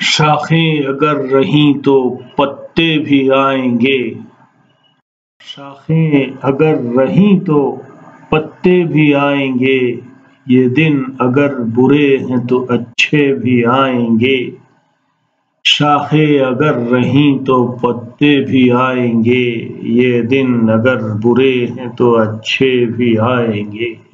शाखें अगर रहीं तो पत्ते भी आएँगे। शाखें अगर रहीं तो पत्ते भी आएँगे। ये दिन अगर बुरे हैं तो अच्छे भी आएँगे। शाखें अगर रहीं तो पत्ते भी आएँगे। ये दिन अगर बुरे हैं तो अच्छे भी आएँगे।